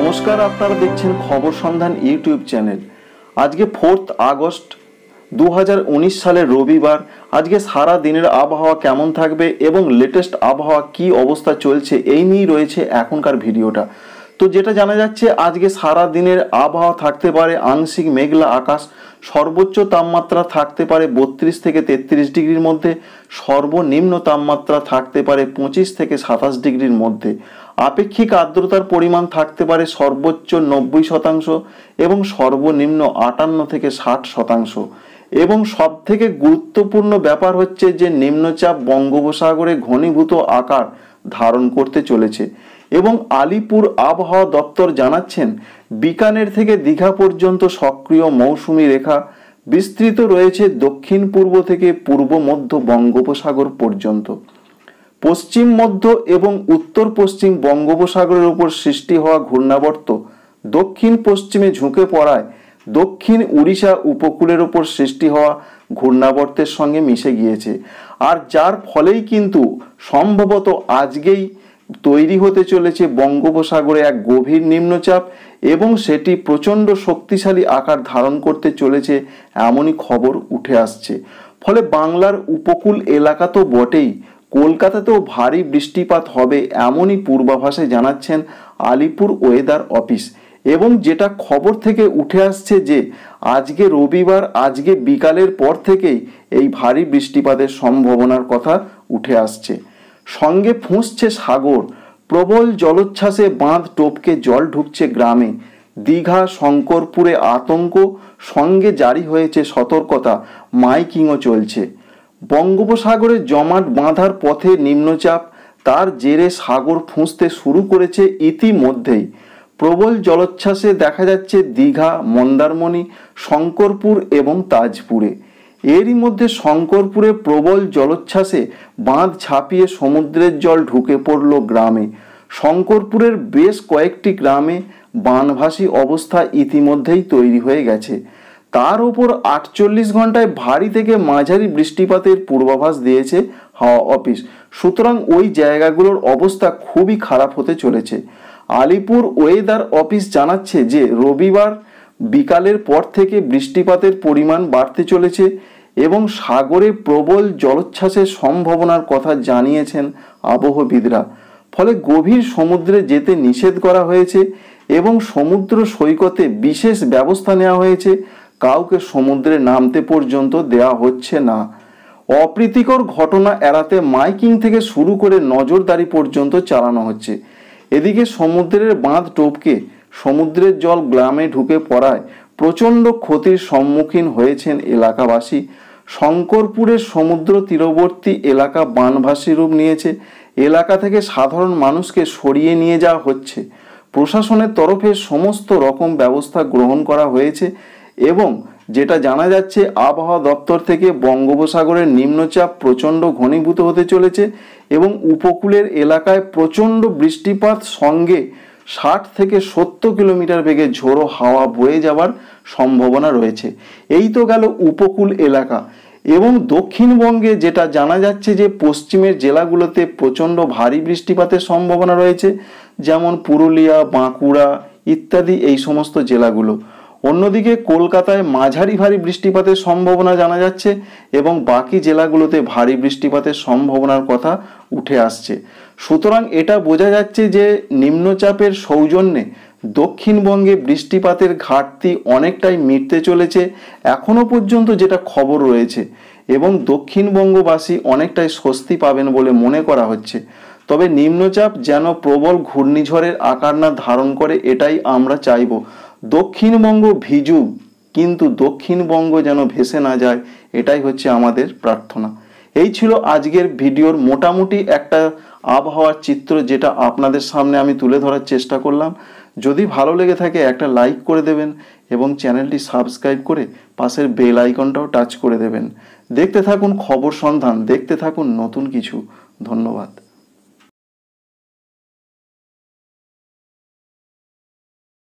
নমস্কার, আপনারা দেখছেন খবর সন্ধান ইউটিউব চ্যানেল। আজকে ফোর্থ আগস্ট দু হাজার উনিশ সালের রবিবার। আজকে সারা দিনের আবহাওয়া কেমন থাকবে এবং লেটেস্ট আবহাওয়া কি অবস্থা চলছে এই নিয়েই রয়েছে এখনকার ভিডিওটা। তো যেটা জানা যাচ্ছে, আজকে সারা দিনের আবহাওয়া থাকতে পারে আংশিক মেঘলা আকাশ, সর্বোচ্চ তাপমাত্রা থাকতে পারে বত্রিশ থেকে তেত্রিশ ডিগ্রির মধ্যে, সর্বনিম্ন তাপমাত্রা থাকতে পারে পঁচিশ থেকে সাতাশ ডিগ্রির মধ্যে। আপেক্ষিক আর্দ্রতার পরিমাণ থাকতে পারে সর্বোচ্চ নব্বই শতাংশ এবং সর্বনিম্ন আটান্ন থেকে ষাট শতাংশ। এবং সব থেকে গুরুত্বপূর্ণ ব্যাপার হচ্ছে যে নিম্নচাপ বঙ্গোপসাগরে ঘনীভূত আকার ধারণ করতে চলেছে এবং আলিপুর আবহাওয়া দপ্তর জানাচ্ছেন, বিকানের থেকে দীঘা পর্যন্ত সক্রিয় মৌসুমি রেখা বিস্তৃত রয়েছে দক্ষিণ পূর্ব থেকে পূর্ব মধ্য বঙ্গোপসাগর পর্যন্ত। পশ্চিম মধ্য এবং উত্তর পশ্চিম বঙ্গোপসাগরের উপর সৃষ্টি হওয়া ঘূর্ণাবর্ত দক্ষিণ পশ্চিমে ঝুঁকে পড়ায় দক্ষিণ উড়িষ্যা উপকূলের ওপর সৃষ্টি হওয়া ঘূর্ণাবর্তের সঙ্গে মিশে গিয়েছে। আর যার ফলেই কিন্তু সম্ভবত আজকেই তৈরি হতে চলেছে বঙ্গোপসাগরে এক গভীর নিম্নচাপ এবং সেটি প্রচণ্ড শক্তিশালী আকার ধারণ করতে চলেছে এমনই খবর উঠে আসছে। ফলে বাংলার উপকূল এলাকা তো বটেই কলকাতাতেও ভারী বৃষ্টিপাত হবে এমনই পূর্বাভাসে জানাচ্ছেন আলিপুর ওয়েদার অফিস। এবং যেটা খবর থেকে উঠে আসছে যে, আজকে রবিবার, আজকে বিকালের পর থেকেই এই ভারী বৃষ্টিপাতের সম্ভাবনার কথা উঠে আসছে। সঙ্গে ফুঁসছে সাগর, প্রবল জলোচ্ছ্বাসে বাঁধ টপকে জল ঢুকছে গ্রামে। দীঘা, শঙ্করপুরে আতঙ্ক, সঙ্গে জারি হয়েছে সতর্কতা, মাইকিংও চলছে। বঙ্গোপসাগরে জমাট বাঁধার পথে নিম্নচাপ, তার জেরে সাগর ফুঁসতে শুরু করেছে ইতিমধ্যেই। প্রবল জলোচ্ছ্বাসে দেখা যাচ্ছে দীঘা, মন্দারমণি, শঙ্করপুর এবং তাজপুরে। এরই মধ্যে শঙ্করপুরে প্রবল জলোচ্ছ্বাসে বাঁধ ছাপিয়ে সমুদ্রের জল ঢুকে পড়ল গ্রামে। শঙ্করপুরের বেশ কয়েকটি গ্রামে বানভাসী অবস্থা ইতিমধ্যেই তৈরি হয়ে গেছে। তার উপর আটচল্লিশ ঘন্টায় ভারী থেকে মাঝারি বৃষ্টিপাতের পূর্বাভাস দিয়েছে হাওয়া অফিস। সুতরাং ওই জায়গাগুলোর অবস্থা খুবই খারাপ হতে চলেছে। আলিপুর ওয়েদার অফিস জানাচ্ছে যে, রবিবার বিকালের পর থেকে বৃষ্টিপাতের পরিমাণ বাড়তে চলেছে এবং সাগরে প্রবল জলোচ্ছ্বাসের সম্ভাবনার কথা জানিয়েছেন আবহবিদরা। ফলে গভীর সমুদ্রে যেতে নিষেধ করা হয়েছে এবং সমুদ্র সৈকতে বিশেষ ব্যবস্থা নেওয়া হয়েছে। কাউকে সমুদ্রে নামতে পর্যন্ত দেওয়া হচ্ছে না। অপ্রীতিকর ঘটনা এড়াতে মাইকিং থেকে শুরু করে নজরদারি পর্যন্ত চালানো হচ্ছে। এদিকে সমুদ্রের বাঁধ টপকে সমুদ্রের জল গ্রামে ঢুকে পড়ায় প্রচণ্ড ক্ষতির সম্মুখীন হয়েছেন এলাকাবাসী। শঙ্করপুরের সমুদ্র তীরবর্তী এলাকা বানভাসী রূপ নিয়েছে। এলাকা থেকে সাধারণ মানুষকে সরিয়ে নিয়ে যাওয়া হচ্ছে। প্রশাসনের তরফে সমস্ত রকম ব্যবস্থা গ্রহণ করা হয়েছে। এবং যেটা জানা যাচ্ছে, আবহাওয়া দপ্তর থেকে বঙ্গোপসাগরের নিম্নচাপ প্রচণ্ড ঘনীভূত হতে চলেছে এবং উপকূলের এলাকায় প্রচণ্ড বৃষ্টিপাত সঙ্গে ষাট থেকে সত্তর কিলোমিটার বেগে ঝোড়ো হাওয়া বয়ে যাওয়ার সম্ভাবনা রয়েছে। এই তো গেল উপকূল এলাকা এবং দক্ষিণবঙ্গে যেটা জানা যাচ্ছে যে পশ্চিমের জেলাগুলোতে প্রচণ্ড ভারী বৃষ্টিপাতের সম্ভাবনা রয়েছে, যেমন পুরুলিয়া, বাঁকুড়া ইত্যাদি এই সমস্ত জেলাগুলো। অন্যদিকে কলকাতায় মাঝারি ভারী বৃষ্টিপাতের সম্ভাবনা জানা যাচ্ছে এবং বাকি জেলাগুলোতে ভারী বৃষ্টিপাতের সম্ভাবনার কথা উঠে আসছে। সুতরাং এটা বোঝা যাচ্ছে যে নিম্নচাপের সৌজন্যে দক্ষিণবঙ্গে বৃষ্টিপাতের ঘাটতি অনেকটাই মিটতে চলেছে, এখনও পর্যন্ত যেটা খবর রয়েছে এবং দক্ষিণবঙ্গবাসী অনেকটাই স্বস্তি পাবেন বলে মনে করা হচ্ছে। তবে নিম্নচাপ যেন প্রবল ঘূর্ণিঝড়ের আকার না ধারণ করে, এটাই আমরা চাইব। দক্ষিণবঙ্গ ভিজু কিন্তু দক্ষিণবঙ্গ যেন ভেসে না যায়, এটাই হচ্ছে আমাদের প্রার্থনা। এই ছিল আজকের ভিডিওর মোটামুটি একটা আবহাওয়ার চিত্র যেটা আপনাদের সামনে আমি তুলে ধরার চেষ্টা করলাম। যদি ভালো লেগে থাকে একটা লাইক করে দেবেন এবং চ্যানেলটি সাবস্ক্রাইব করে পাশের বেল আইকনটাও টাচ করে দেবেন। দেখতে থাকুন খবর সন্ধান, দেখতে থাকুন নতুন কিছু। ধন্যবাদ।